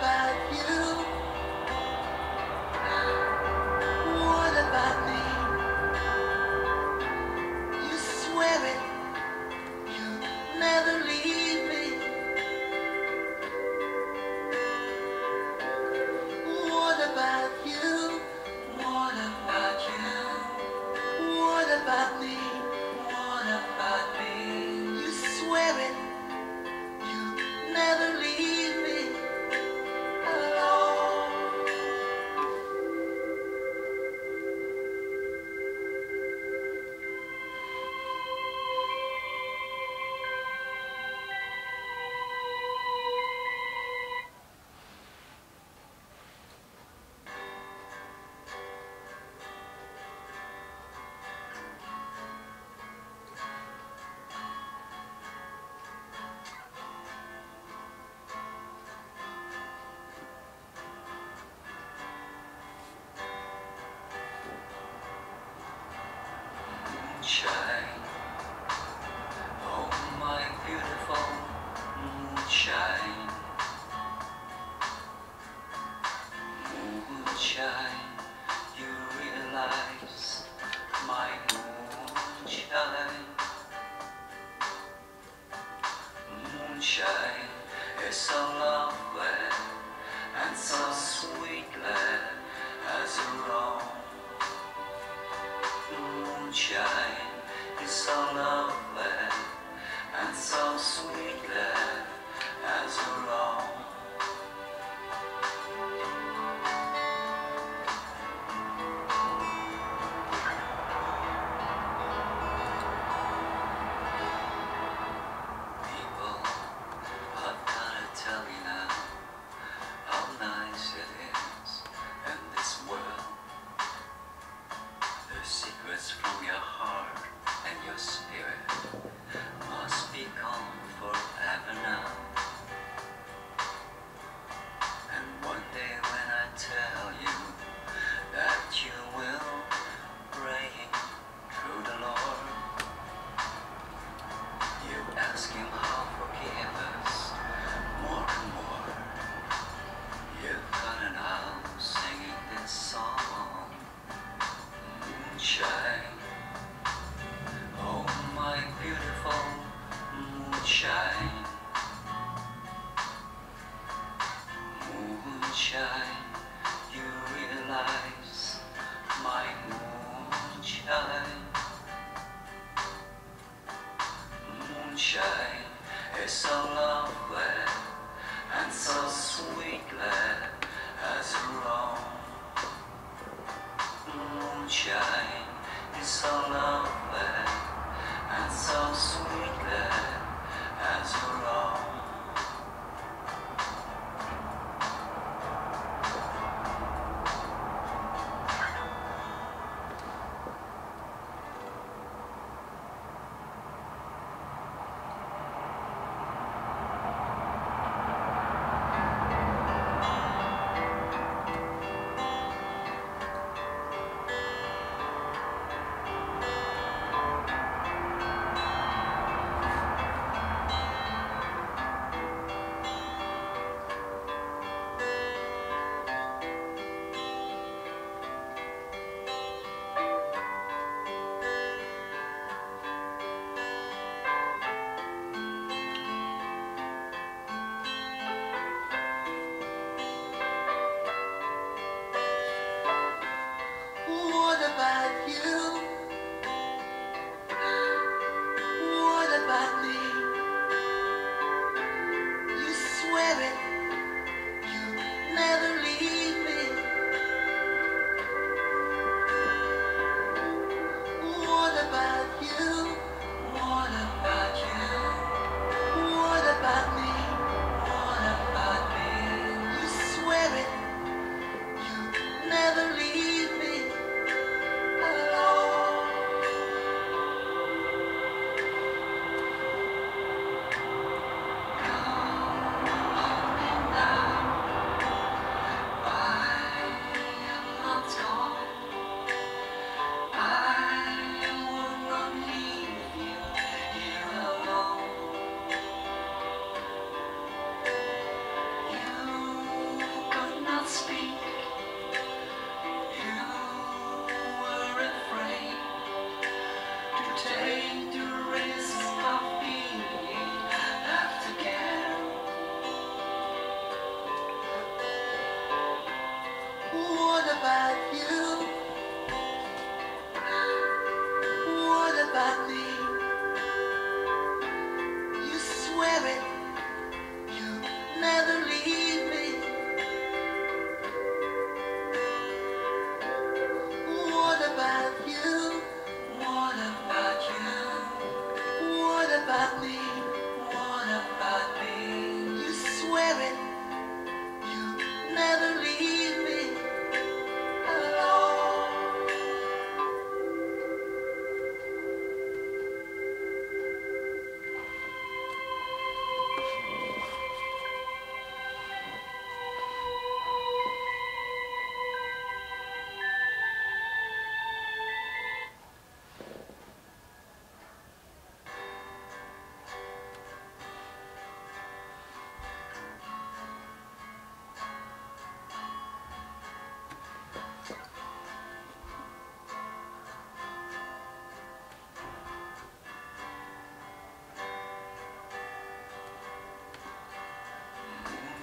bye. sunshine. my moonshine. Moonshine is so lovely and so sweetly.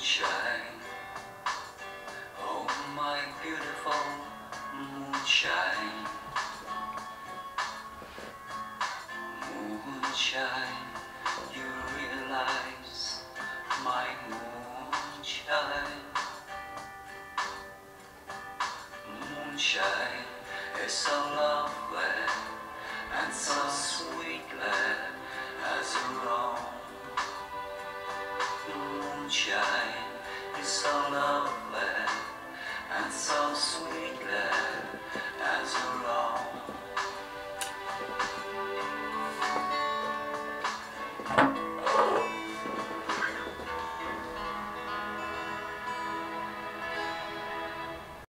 Moonshine.